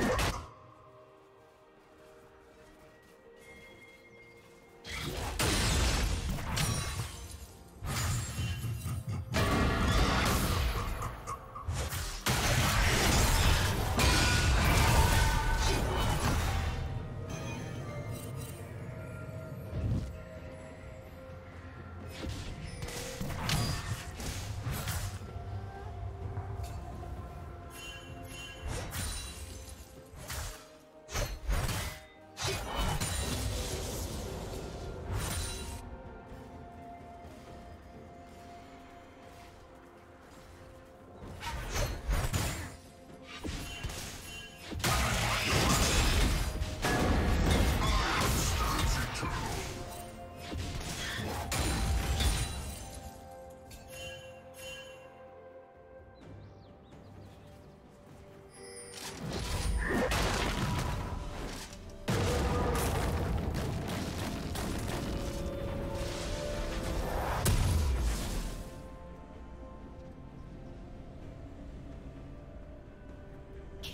Let's go.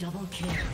Red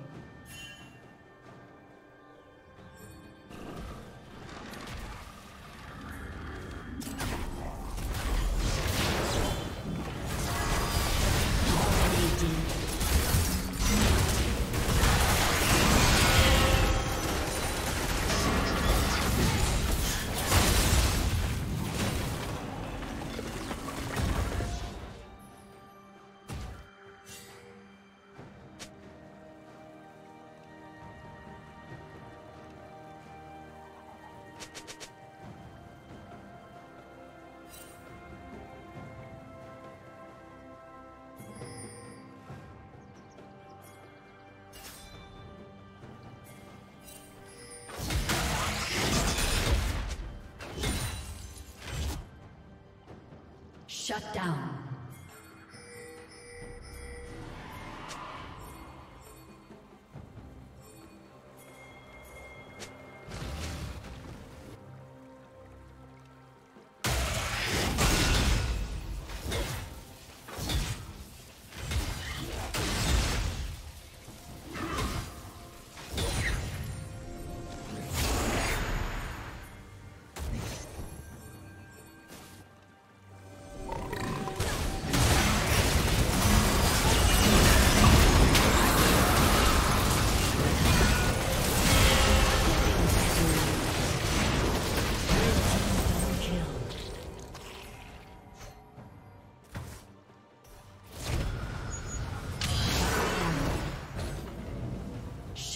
Shut down.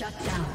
Shut down.